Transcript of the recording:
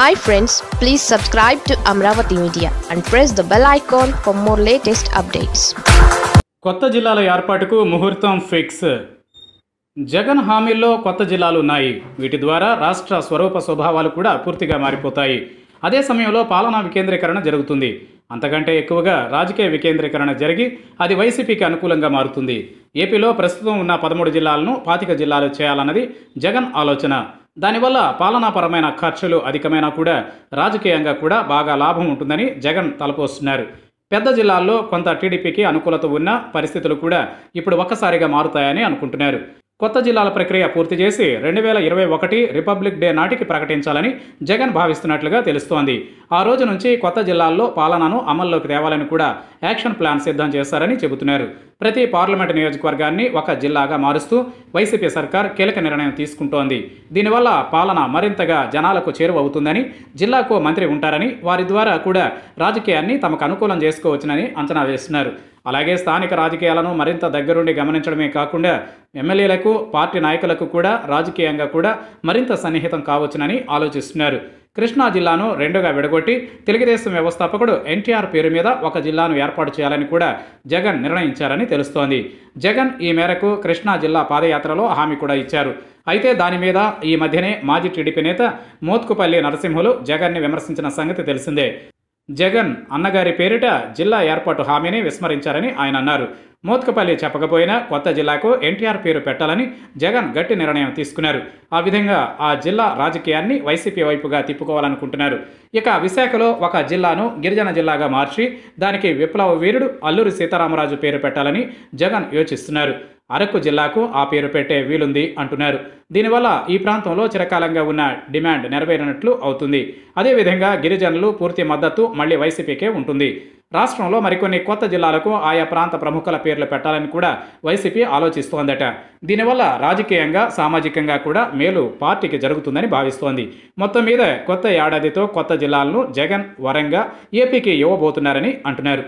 Hi friends please subscribe to Amaravati media and press the bell icon for more latest updates కొత్త జిల్లాల ఏర్పాటుకు ముహూర్తం fix Jagan హామీల్లో కొత్త జిల్లాలు ఉన్నాయి. వీటి ద్వారా రాష్ట్ర స్వరూప స్వభావాలు కూడా పూర్తిగా మారిపోతాయి. అదే సమయంలో పాలనా వికేంద్రీకరణ జరుగుతుంది. అంతకంటే ఎక్కువగా రాజకీయ వికేంద్రీకరణ జరిగి అది వైసీపీకి అనుకూలంగా మారుతుంది. ఏపీలో ప్రస్తుతం ఉన్న పదమూడు జిల్లాలను పాతిక జిల్లాలు చేయాలన్నది జగన్ ఆలోచన. దానివల్ల పాలనాపరమైన ఖర్చులు అధికమైనా కూడా రాజకీయంగా కూడా బాగా లాభం ఉంటుందని జగన్ తలపోస్తున్నారు. పెద్ద జిల్లాల్లో కొంత టీడీపీకి అనుకూలత ఉన్న పరిస్థితులు కూడా ఇప్పుడు ఒక్కసారిగా మారుతాయని అనుకుంటున్నారు. కొత్త జిల్లాల ప్రక్రియ పూర్తి చేసి రెండు వేల ఇరవై ఒకటి రిపబ్లిక్ డే నాటికి ప్రకటించాలని జగన్ భావిస్తున్నట్లుగా తెలుస్తోంది. ఆ రోజు నుంచి కొత్త జిల్లాల్లో పాలనను అమల్లోకి తేవాలని కూడా యాక్షన్ ప్లాన్ సిద్ధం చేశారని చెబుతున్నారు. ప్రతి పార్లమెంటు నియోజకవర్గాన్ని ఒక జిల్లాగా మారుస్తూ వైసీపీ సర్కార్ కీలక నిర్ణయం తీసుకుంటోంది. దీనివల్ల పాలన మరింతగా జనాలకు చేరువవుతుందని జిల్లాకు మంత్రి ఉంటారని వారి ద్వారా కూడా రాజకీయాన్ని తమకు అనుకూలం చేసుకోవచ్చునని అంచనా వేస్తున్నారు. అలాగే స్థానిక రాజకీయాలను మరింత దగ్గరుండి గమనించడమే కాకుండా ఎమ్మెల్యేలకు పార్టీ నాయకులకు కూడా రాజకీయంగా కూడా మరింత సన్నిహితం కావచ్చునని ఆలోచిస్తున్నారు. కృష్ణా జిల్లాను రెండుగా విడగొట్టి తెలుగుదేశం వ్యవస్థాపకుడు ఎన్టీఆర్ పేరు మీద ఒక జిల్లాను ఏర్పాటు చేయాలని కూడా జగన్ నిర్ణయించారని తెలుస్తోంది. జగన్ ఈ మేరకు కృష్ణా జిల్లా పాదయాత్రలో హామీ కూడా ఇచ్చారు. అయితే దాని మీద ఈ మధ్యనే మాజీ టీడీపీ నేత మోత్కుపల్లి నరసింహులు జగన్ని విమర్శించిన సంగతి తెలిసిందే. జగన్ అన్నగారి పేరిట జిల్లా ఏర్పాటు హామీని విస్మరించారని ఆయన అన్నారు. మోత్కపల్లి చెప్పకపోయినా కొత్త జిల్లాకు ఎన్టీఆర్ పేరు పెట్టాలని జగన్ గట్టి నిర్ణయం తీసుకున్నారు. ఆ విధంగా ఆ జిల్లా రాజకీయాన్ని వైసీపీ వైపుగా తిప్పుకోవాలనుకుంటున్నారు. ఇక విశాఖలో ఒక జిల్లాను గిరిజన జిల్లాగా మార్చి దానికి విప్లవ వీరుడు అల్లూరి సీతారామరాజు పేరు పెట్టాలని జగన్ యోచిస్తున్నారు. అరకు జిల్లాకు ఆ పేరు పెట్టే వీలుంది అంటున్నారు. దీనివల్ల ఈ ప్రాంతంలో చిరకాలంగా ఉన్న డిమాండ్ నెరవేరినట్లు అవుతుంది. అదేవిధంగా గిరిజనులు పూర్తి మద్దతు మళ్ళీ వైసీపీకే ఉంటుంది. రాష్ట్రంలో మరికొన్ని కొత్త జిల్లాలకు ఆయా ప్రాంత ప్రముఖుల పేర్లు పెట్టాలని కూడా వైసీపీ ఆలోచిస్తోందట. దీనివల్ల రాజకీయంగా సామాజికంగా కూడా మేలు పార్టీకి జరుగుతుందని భావిస్తోంది. మొత్తం మీద కొత్త ఏడాదితో కొత్త జిల్లాలను జగన్ వరంగా ఏపీకి ఇవ్వబోతున్నారని అంటున్నారు.